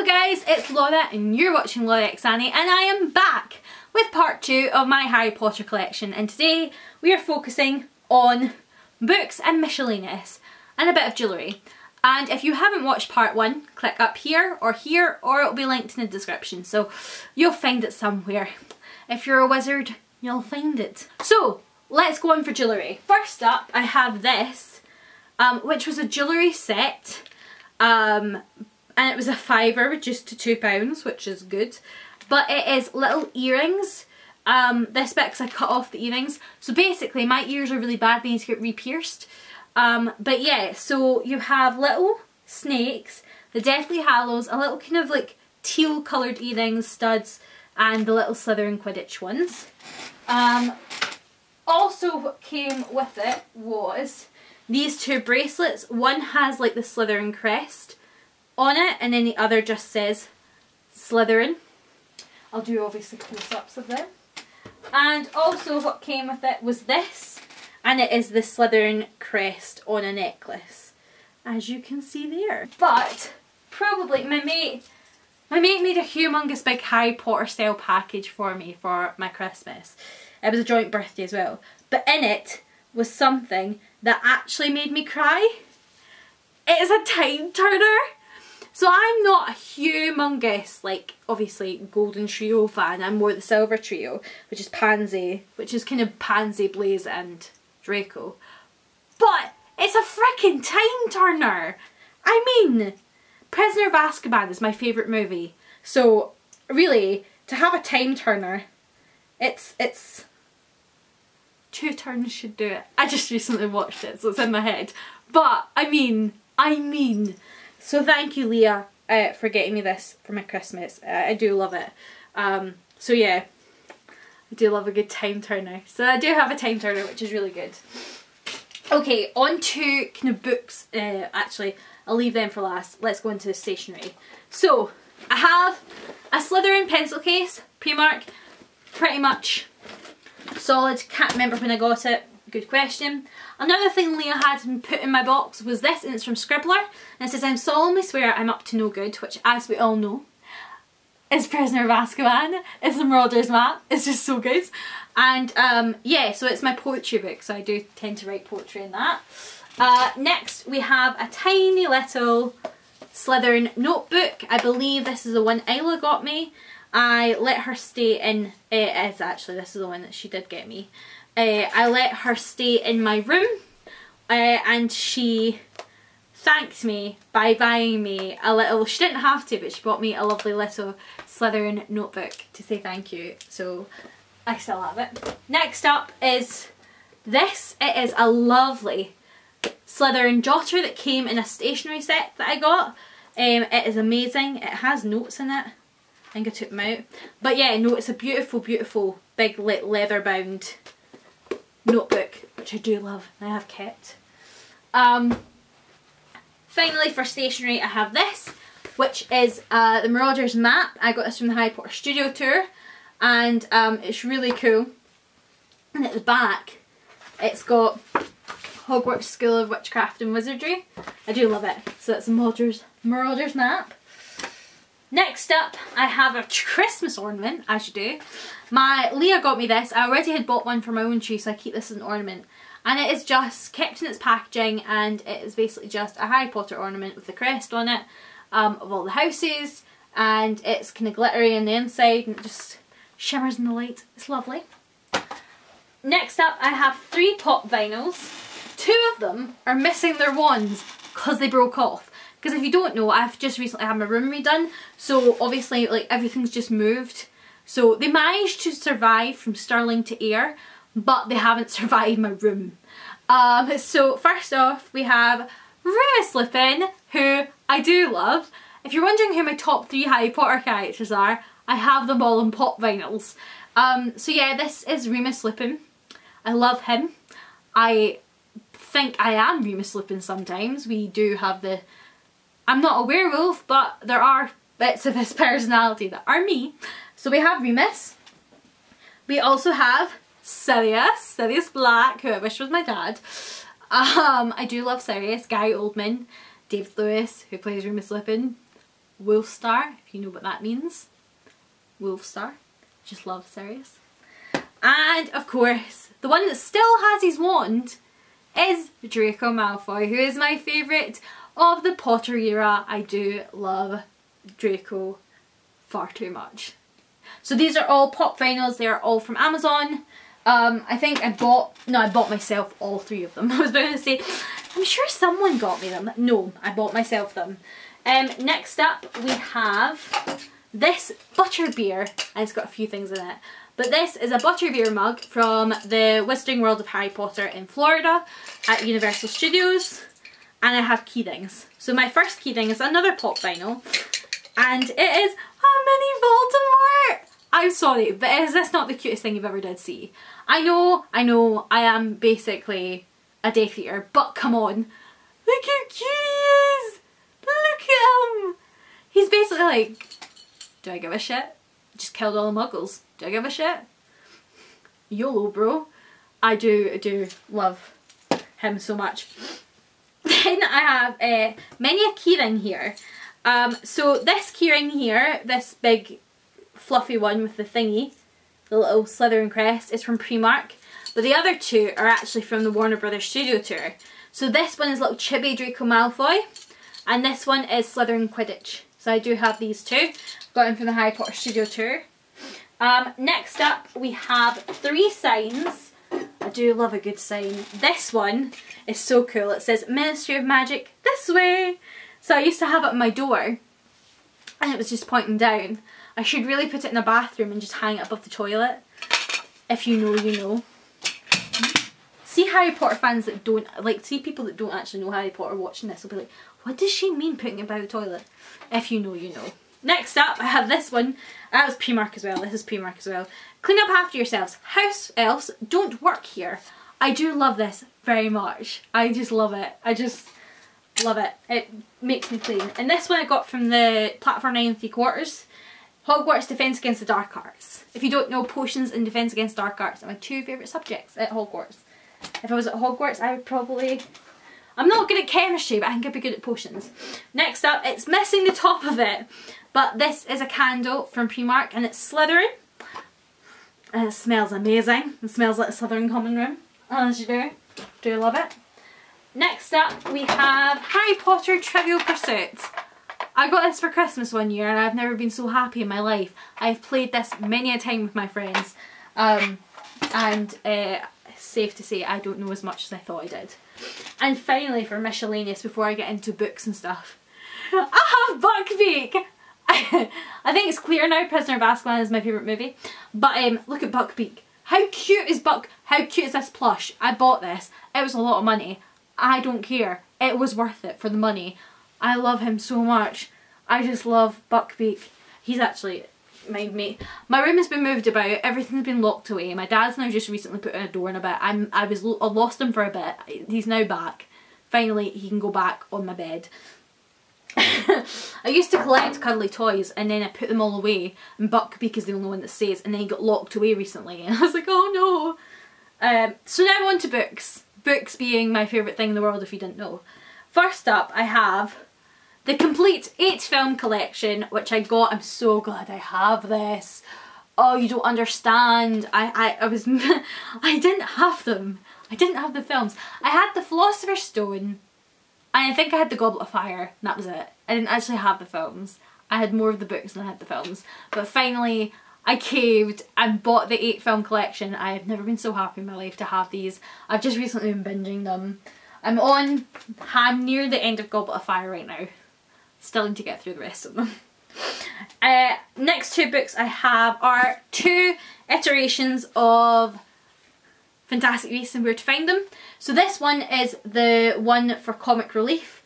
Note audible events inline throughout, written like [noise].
Hello guys, it's Laura and you're watching Laura X Annie and I am back with part two of my Harry Potter collection and today we are focusing on books and miscellaneous and a bit of jewellery. And if you haven't watched part one, click up here or here or it'll be linked in the description so you'll find it somewhere. If you're a wizard, you'll find it. So, let's go on for jewellery. First up, I have this, um, which was a jewellery set um, and it was a fiver reduced to two pounds which is good. But it is little earrings. Um, this bit because I cut off the earrings. So basically my ears are really bad they need to get re-pierced. Um, but yeah so you have little snakes the Deathly Hallows a little kind of like teal coloured earrings studs and the little Slytherin Quidditch ones. Um, also what came with it was these two bracelets. One has like the Slytherin crest on it and then the other just says Slytherin. I'll do obviously close-ups of them. And also what came with it was this and it is the Slytherin crest on a necklace as you can see there. But probably my mate my mate made a humongous big Harry Potter style package for me for my Christmas. It was a joint birthday as well. But in it was something that actually made me cry. It is a time turner. So I'm not a humongous, like, obviously Golden Trio fan. I'm more the Silver Trio, which is Pansy, which is kind of Pansy, Blaise and Draco. But it's a freaking time turner. I mean, Prisoner of Azkaban is my favourite movie. So really, to have a time turner, it's, it's, two turns should do it. I just recently watched it, so it's in my head. But, I mean, I mean, so thank you Leah uh, for getting me this for my Christmas. Uh, I do love it. Um, so yeah, I do love a good time turner. So I do have a time turner which is really good. Okay, on to kind of books. Uh, actually, I'll leave them for last. Let's go into the stationery. So, I have a Slytherin pencil case, Primark, pretty much solid. Can't remember when I got it. Good question. Another thing Leah had put in my box was this, and it's from Scribbler. And it says, I'm solemnly swear I'm up to no good, which as we all know, is Prisoner of Azkaban. It's the Marauder's Map. It's just so good. And um, yeah, so it's my poetry book, so I do tend to write poetry in that. Uh, next, we have a tiny little Slytherin notebook. I believe this is the one Isla got me. I let her stay in, it is actually, this is the one that she did get me uh, I let her stay in my room uh, and she thanked me by buying me a little, she didn't have to but she bought me a lovely little Slytherin notebook to say thank you so I still have it. Next up is this, it is a lovely Slytherin jotter that came in a stationery set that I got. Um, it is amazing, it has notes in it. I think I took them out. But yeah, no, it's a beautiful, beautiful big leather bound notebook, which I do love and I have kept. Um, finally for stationery I have this, which is uh, the Marauders map. I got this from the Harry Potter Studio Tour and um, it's really cool. And at the back it's got Hogwarts School of Witchcraft and Wizardry. I do love it. So it's a Marauders, Marauders map. Next up, I have a Christmas ornament, as you do. My Leah got me this. I already had bought one for my own tree, so I keep this as an ornament. And it is just kept in its packaging, and it is basically just a Harry Potter ornament with the crest on it um, of all the houses. And it's kind of glittery on the inside, and it just shimmers in the light. It's lovely. Next up, I have three pop vinyls. Two of them are missing their wands because they broke off. Because if you don't know, I've just recently had my room redone, so obviously like everything's just moved. So they managed to survive from Stirling to Ayr, but they haven't [laughs] survived my room. Um, so first off, we have Remus Lupin, who I do love. If you're wondering who my top three Harry Potter characters are, I have them all in pop vinyls. Um, so yeah, this is Remus Lupin. I love him. I think I am Remus Lupin sometimes. We do have the I'm not a werewolf, but there are bits of his [laughs] personality that are me. So we have Remus. We also have Sirius, Sirius Black, who I wish was my dad. Um, I do love Sirius, Gary Oldman, David Thewlis, who plays Remus Lupin. Wolfstar, if you know what that means. Wolfstar. Just love Sirius. And of course, the one that still has his wand is Draco Malfoy, who is my favourite of the Potter era. I do love Draco far too much. So these are all pop vinyls, they are all from Amazon. Um, I think I bought, no I bought myself all three of them. [laughs] I was going to say, I'm sure someone got me them. No, I bought myself them. Um, next up we have this butterbeer, and it's got a few things in it. But this is a butterbeer mug from the Wizarding World of Harry Potter in Florida at Universal Studios. And I have key things. So my first key thing is another pop vinyl. And it is a mini Voldemort! I'm sorry, but is this not the cutest thing you've ever did see? I know, I know, I am basically a Death Eater, but come on. Look how cute he is! Look at him! He's basically like, do I give a shit? Just killed all the muggles. Do I give a shit? YOLO bro. I do, I do love him so much. Then I have uh, many a keyring here. Um, so this keyring here, this big fluffy one with the thingy, the little Slytherin crest, is from Primark. But the other two are actually from the Warner Brothers Studio Tour. So this one is little chibi Draco Malfoy, and this one is Slytherin Quidditch. So I do have these two. Got them from the Harry Potter Studio Tour. Um, next up we have three signs. I do love a good sign. This one is so cool. It says Ministry of Magic this way. So I used to have it on my door and it was just pointing down. I should really put it in the bathroom and just hang it above the toilet. If you know, you know. See Harry Potter fans that don't, like see people that don't actually know Harry Potter watching this will be like, what does she mean putting it by the toilet? If you know, you know. Next up, I have this one. That was Primark as well. This is Primark as well. Clean up after yourselves. House elves don't work here. I do love this very much. I just love it. I just love it. It makes me clean. And this one I got from the Platform 9 and 3 quarters. Hogwarts Defence Against the Dark Arts. If you don't know, potions and Defence Against Dark Arts are my two favourite subjects at Hogwarts. If I was at Hogwarts, I would probably... I'm not good at chemistry, but I think I'd be good at potions. Next up, it's missing the top of it. But this is a candle from Primark and it's Slytherin. And it smells amazing. It smells like a Slytherin common room. As you do. Do love it. Next up we have Harry Potter Trivial Pursuit. I got this for Christmas one year and I've never been so happy in my life. I've played this many a time with my friends. Um, and uh, safe to say I don't know as much as I thought I did. And finally for miscellaneous before I get into books and stuff. [laughs] I have Buckbeak! [laughs] I think it's clear now Prisoner of Azkaban is my favourite movie. But um, look at Buckbeak. How cute is Buck? How cute is this plush? I bought this. It was a lot of money. I don't care. It was worth it for the money. I love him so much. I just love Buckbeak. He's actually my mate. My room has been moved about. Everything's been locked away. My dad's now just recently put in a door in a bit. I'm I was I lost him for a bit. He's now back. Finally, he can go back on my bed. I used to collect cuddly toys and then I put them all away and Buckbeak is the only one that stays and then he got locked away recently [laughs] and I was like oh no. Um, so now on to books. Books being my favourite thing in the world if you didn't know. First up I have the complete 8 film collection which I got. I'm so glad I have this. Oh you don't understand. I, I, I was, [laughs] I didn't have them. I didn't have the films. I had the Philosopher's Stone I think I had the Goblet of Fire, and that was it. I didn't actually have the films. I had more of the books than I had the films. But finally, I caved and bought the eight film collection. I have never been so happy in my life to have these. I've just recently been binging them. I'm on, I'm near the end of Goblet of Fire right now. Still need to get through the rest of them. [laughs] Uh, next two books I have are two iterations of Fantastic Beasts and Where to Find Them. So this one is the one for Comic Relief,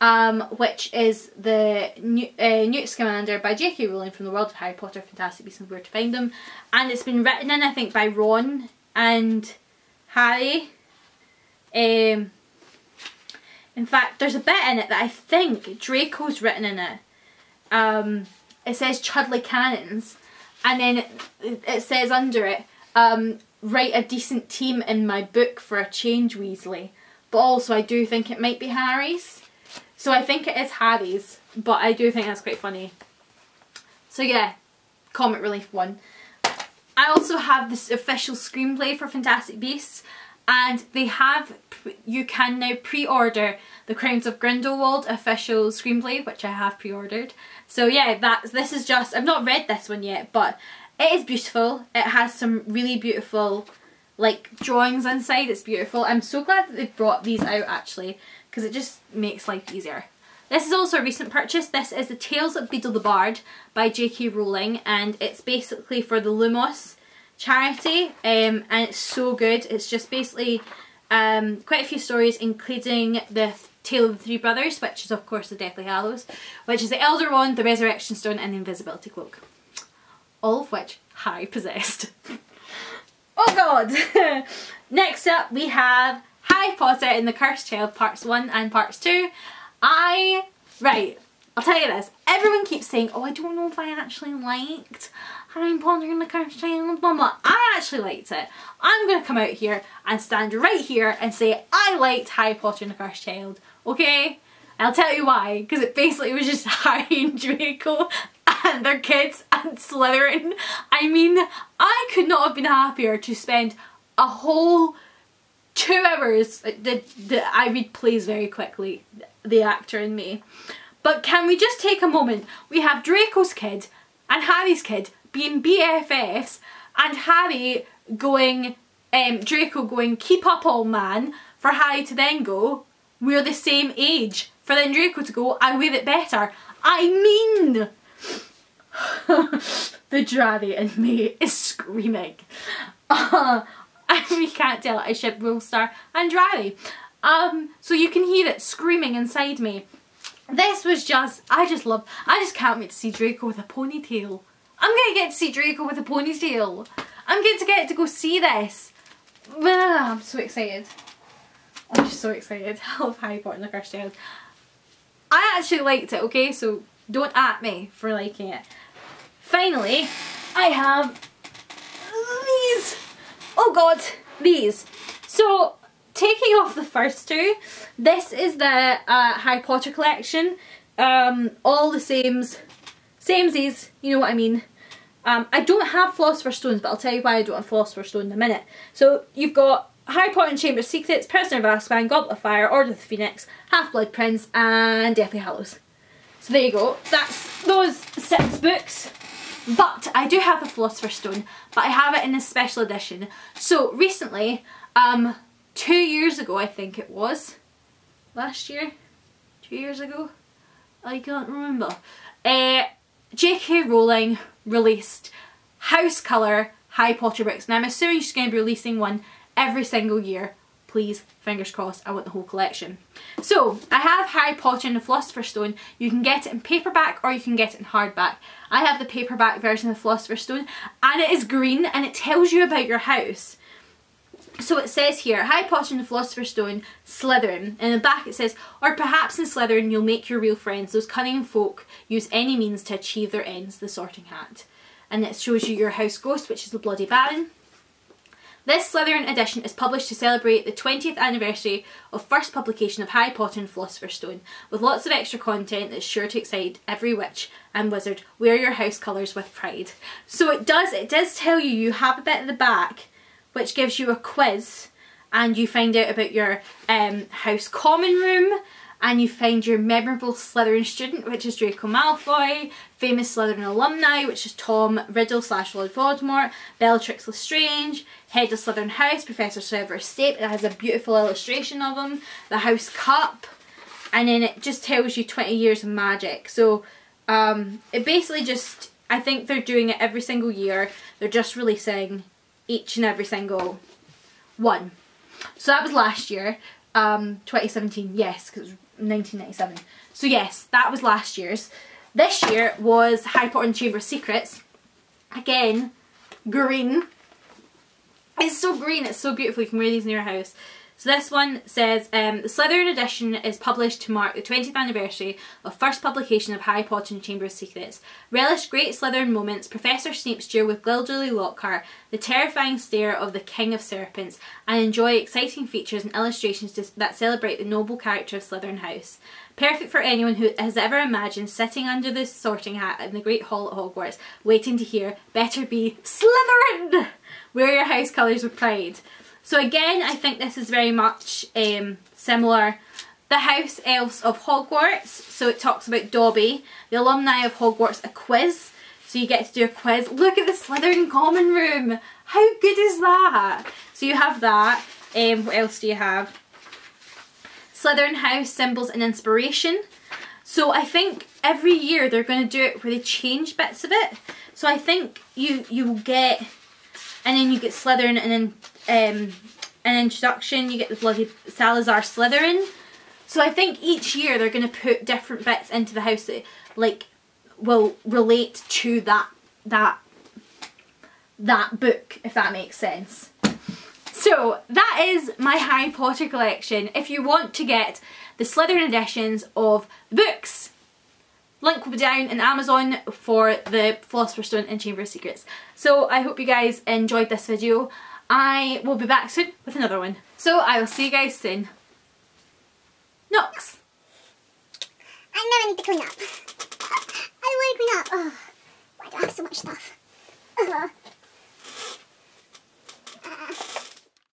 um, which is the New, uh, Newt Scamander by J.K. Rowling from the world of Harry Potter, Fantastic Beasts and Where to Find Them. And it's been written in, I think, by Ron and Harry. Um, in fact, there's a bit in it that I think Draco's written in it. Um, it says Chudley Cannons, and then it, says under it, um, write a decent team in my book for a change Weasley. But also I do think it might be Harry's. So I think it is Harry's, but I do think that's quite funny. So yeah, Comic Relief one. I also have this official screenplay for Fantastic Beasts and they have, you can now pre-order the Crimes of Grindelwald official screenplay, which I have pre-ordered. So yeah, that's, this is just, I've not read this one yet, but it is beautiful. It has some really beautiful like drawings inside, it's beautiful. I'm so glad that they brought these out actually, because it just makes life easier. This is also a recent purchase. This is The Tales of Beedle the Bard by J.K. Rowling and it's basically for the Lumos charity um, and it's so good. It's just basically um, quite a few stories including the Tale of the Three Brothers which is of course the Deathly Hallows which is the Elder Wand, the Resurrection Stone and the Invisibility Cloak. All of which Harry possessed. [laughs] oh god! [laughs] Next up we have Harry Potter and the Cursed Child parts 1 and parts 2 I, right, I'll tell you this. Everyone keeps saying, oh, I don't know if I actually liked Harry Potter and the Cursed Child, blah, blah. I actually liked it. I'm going to come out here and stand right here and say I liked Harry Potter and the Cursed Child, okay? I'll tell you why, because it basically was just [laughs] Harry and Draco and their kids and [laughs] Slytherin. I mean, I could not have been happier to spend a whole two hours, the, the, I read plays very quickly, the actor in me. But can we just take a moment? We have Draco's kid and Harry's kid being BFFs and Harry going, um, Draco going, keep up old man, for Harry to then go, we're the same age. For then Draco to go, I wear it better. I mean, the Drarry in me [laughs] is screaming. Uh, [laughs] and can't tell I ship Star and Drarry. Um, so you can hear it screaming inside me. This was just, I just love, I just can't wait to see Draco with a ponytail. I'm going to get to see Draco with a ponytail. I'm going to get to go see this. I'm so excited. I'm just so excited. [laughs] I love Harry Potter and the Cursed Child. I actually liked it, okay? So don't at me for liking it. Finally, I have these. Oh god, these. So taking off the first two, this is the uh, Harry Potter collection. Um, all the same, samesies, you know what I mean. Um, I don't have Philosopher's Stones, but I'll tell you why I don't have Philosopher's Stone in a minute. So you've got Harry Potter and Chamber of Secrets, Prisoner of Azkaban, Goblet of Fire, Order of the Phoenix, Half-Blood Prince, and Deathly Hallows. So there you go. That's those six books. But I do have the Philosopher's Stone, but I have it in a special edition. So recently, um, two years ago I think it was, last year, two years ago, I can't remember, uh, J.K. Rowling released House Colour Harry Potter books. Now I'm assuming she's going to be releasing one every single year. Please, fingers crossed, I want the whole collection. So, I have Harry Potter and the Philosopher's Stone. You can get it in paperback or you can get it in hardback. I have the paperback version of the Philosopher's Stone and it is green and it tells you about your house. So it says here, Harry Potter and the Philosopher's Stone, Slytherin. In the back it says, or perhaps in Slytherin you'll make your real friends. Those cunning folk use any means to achieve their ends, the sorting hat. And it shows you your house ghost, which is the Bloody Baron. This Slytherin edition is published to celebrate the 20th anniversary of first publication of Harry Potter and Philosopher's Stone, with lots of extra content that's sure to excite every witch and wizard. Wear your house colours with pride. So it does, it does tell you, you have a bit at the back which gives you a quiz and you find out about your um, house common room and you find your memorable Slytherin student, which is Draco Malfoy, famous Slytherin alumni, which is Tom Riddle slash Lord Voldemort, Bellatrix Lestrange, head of Slytherin House, Professor Severus Snape, it has a beautiful illustration of him, the House Cup, and then it just tells you 20 years of magic. So um, it basically just, I think they're doing it every single year, they're just releasing each and every single one. So that was last year, um, 2017, yes, because 1997. So yes, that was last year's. This year was Harry Potter and the Chamber of Secrets. Again, green. It's so green, it's so beautiful, you can wear these in your house. So this one says, um, the Slytherin edition is published to mark the 20th anniversary of first publication of Harry Potter and Chamber of Secrets. Relish great Slytherin moments, Professor Snape's duel with Gilderoy Lockhart, the terrifying stare of the King of Serpents, and enjoy exciting features and illustrations that celebrate the noble character of Slytherin House. Perfect for anyone who has ever imagined sitting under the sorting hat in the Great Hall at Hogwarts, waiting to hear, better be Slytherin! [laughs] Wear your house colours with pride. So again, I think this is very much um, similar. The House Elves of Hogwarts, so it talks about Dobby. The Alumni of Hogwarts, a quiz. So you get to do a quiz. Look at the Slytherin common room. How good is that? So you have that. Um, what else do you have? Slytherin House, Symbols and Inspiration. So I think every year they're going to do it where they change bits of it. So I think you you will get, and then you get Slytherin and then um, an introduction, you get the bloody Salazar Slytherin. So I think each year they're going to put different bits into the house that like will relate to that that that book, if that makes sense. So that is my Harry Potter collection. If you want to get the Slytherin editions of the books, link will be down in Amazon for the Philosopher's Stone and Chamber of Secrets. So I hope you guys enjoyed this video. I will be back soon with another one. So I will see you guys soon. Nox! I know I need to clean up. I don't want to clean up. Oh, why do I have so much stuff? Uh -huh. uh.